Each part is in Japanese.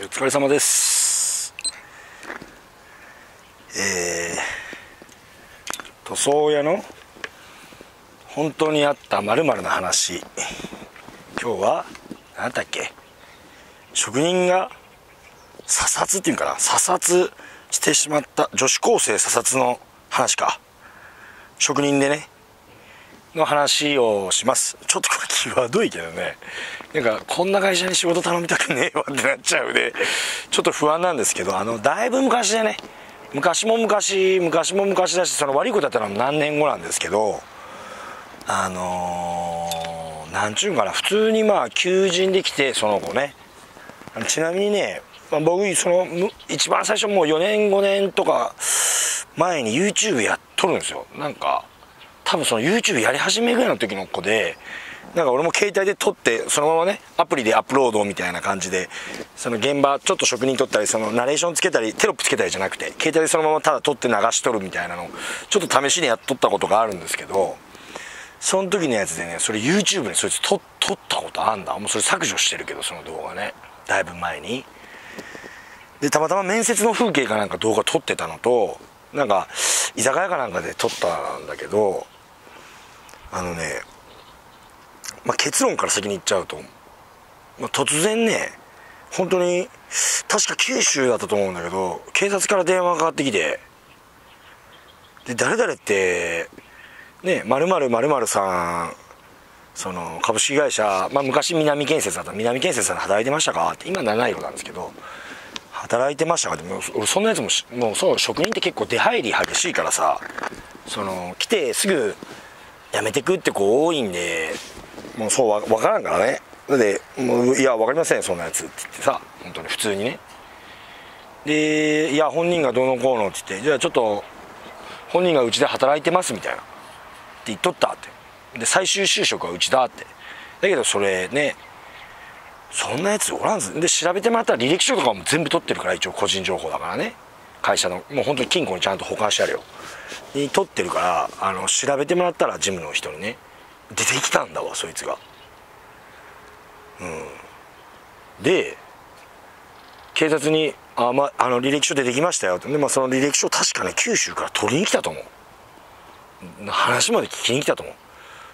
お疲れ様です。えー、塗装屋の本当にあったまるの話。今日は何だっけ。職人が査察っていうかな。査察してしまった。女子高生査察の話か。職人でねの話をします。ちょっとこれ際どいけどね。なんかこんな会社に仕事頼みたくねえわってなっちゃうで。ちょっと不安なんですけどあのだいぶ昔でね。昔も昔昔も昔だしその悪いことやったのは何年後なんですけどあのー、なんちゅうんかな。普通にまあ求人できてその子ね。ちなみにね、まあ、僕その一番最初もう4年5年とか前に YouTube やっとるんですよ。なんか多分その YouTube やり始めぐらいの時の子でなんか俺も携帯で撮ってそのままねアプリでアップロードみたいな感じでその現場ちょっと職人撮ったりそのナレーションつけたりテロップつけたりじゃなくて携帯でそのままただ撮って流しとるみたいなのちょっと試しにやっとったことがあるんですけどその時のやつでねそれ YouTube にそいつ撮撮ったことあんだ。もうそれ削除してるけどその動画ね。だいぶ前に。でたまたま面接の風景かなんか動画撮ってたのとなんか居酒屋かなんかで撮ったんだけどあのね、まあ、結論から先に言っちゃうと、まあ、突然ね本当に確か九州だったと思うんだけど警察から電話がかかってきてで誰々ってねまるまるまるさんその株式会社、まあ、昔南建設だった南建設さんで働いてましたか？って今七色なんですけど働いてましたか？って俺そんなやつももうそう職人って結構出入り激しいからさその来てすぐ辞めてくって子多いんでもうそうわ分からんからね。でもういや分かりませんそんなやつって言ってさ本当に普通にね。でいや本人がどうのこうのって言ってじゃあちょっと本人がうちで働いてますみたいな。って言っとったって。で最終就職はうちだって。だけどそれねそんなやつおらんずで調べてもらったら履歴書とかも全部取ってるから一応個人情報だからね。会社のもう本当に金庫にちゃんと保管してあるよ。に取ってるからあの調べてもらったらジムの人にね出てきたんだわそいつが。うん。で警察に「あ,、まあの履歴書出てきましたよ」ってで、まあ、その履歴書確かね九州から取りに来たと思う。話まで聞きに来たと思う。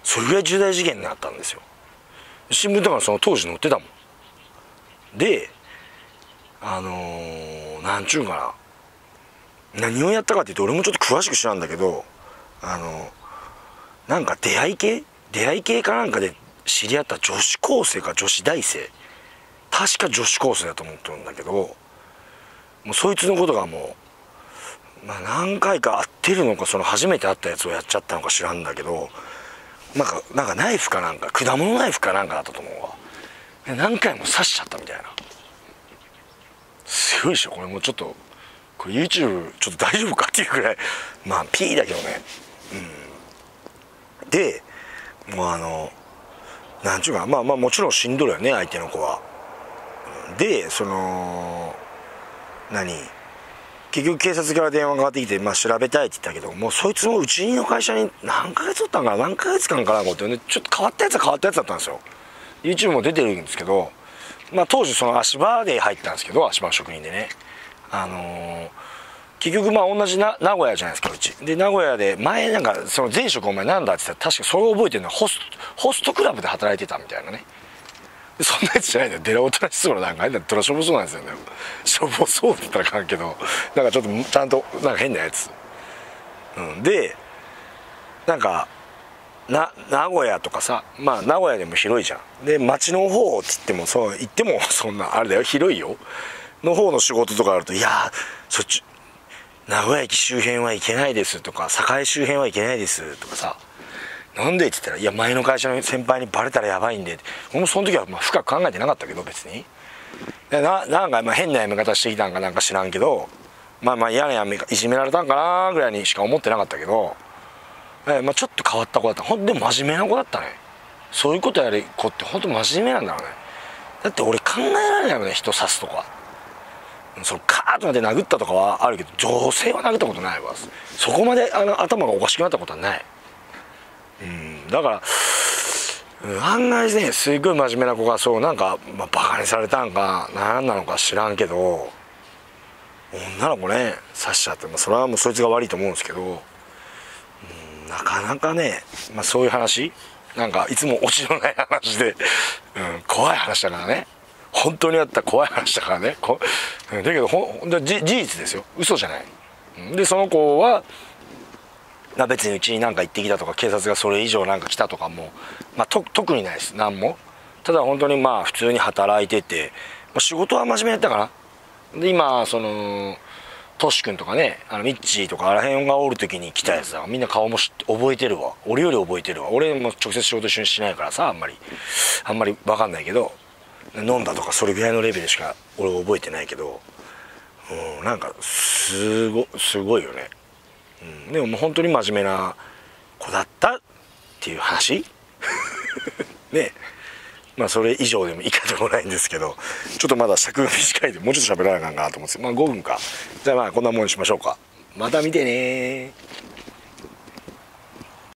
それぐらい重大事件になったんですよ。新聞とかその当時載ってたもん。であのー、なんちゅうかな。何をやったかっていうと俺もちょっと詳しく知らんだけどあのなんか出会い系？出会い系かなんかで知り合った女子高生か女子大生。確か女子高生だと思ってるんだけどもうそいつのことがもう、まあ、何回か会ってるのかその初めて会ったやつをやっちゃったのか知らんだけどなんかなんかナイフかなんか果物ナイフかなんかだったと思うわ。何回も刺しちゃったみたいな。すごいでしょこれもうちょっとこれ YouTube ちょっと大丈夫かっていうぐらいまあ P だけどね。うん。でもうあのなんちゅうかまあまあもちろんしんどるよね相手の子は。でその何結局警察から電話がかかってきて、まあ、調べたいって言ったけどもうそいつもうちの会社に何ヶ月おったんかな何ヶ月間かなってね。ちょっと変わったやつは変わったやつだったんですよ。YouTube も出てるんですけど、まあ、当時その足場で入ったんですけど足場の職人でね。あのー、結局まあ同じな名古屋じゃないですかうち。で名古屋で前なんかその前職お前なんだって言ったら確かそれを覚えてるのはホスホストクラブで働いてたみたいなね。そんなやつじゃないんだよ。デラオトラシスのなんか変なトラしょぼそうなんですよね。しょぼそうって言ったらあかんけどなんかちょっとちゃんとなんか変なやつ。うん。でなんかな名古屋とかさまあ名古屋でも広いじゃん。で町の方って言ってもそう言ってもそんなあれだよ。広いよ。の方の仕事とかあるといやそっち名古屋駅周辺は行けないですとか栄周辺は行けないですとかさなんでって言ったら、いや、前の会社の先輩にバレたらやばいんで。俺もその時はまあ深く考えてなかったけど、別に。ななんかまあ変な辞め方してきたんかなんか知らんけど、まあまあ嫌な辞めいじめられたんかなぐらいにしか思ってなかったけど、えまあ、ちょっと変わった子だった。ほんで真面目な子だったね。そういうことやる子ってほんと真面目なんだろうね。だって俺考えられないよね、人刺すとか。そのカーッとまで殴ったとかはあるけど、女性は殴ったことないわ。そこまであの頭がおかしくなったことはない。うんだから案外ねすっごい真面目な子がそうなんか、まあ、バカにされたんか何なのか知らんけど女の子ね刺しちゃって、まあ、それはもうそいつが悪いと思うんですけど、うん、なかなかね、まあ、そういう話なんかいつもオチのない話で、うん、怖い話だからね本当にあった怖い話だからね。こだけどほ事実ですよ。嘘じゃない。でその子は別にうちに何か行ってきたとか警察がそれ以上なんか来たとかも、まあ、特にないです。何も。ただ本当にまあ普通に働いてて、ま、仕事は真面目やったかな。で今そのトシ君とかねあのミッチーとかあらへんがおる時に来たやつだみんな顔も覚えてるわ。俺より覚えてるわ。俺も直接仕事一緒にしないからさあんまり。あんまり分かんないけど。飲んだとかそれぐらいのレベルしか俺覚えてないけど、うん、なんかすごすごいよね。うん、でももう本当に真面目な子だったっていう話？ね。まあそれ以上でもいいかともないんですけどちょっとまだ尺が短いでもうちょっと喋らなあかんかなと思って。まあ5分か。じゃあまあこんなもんにしましょうか。また見てね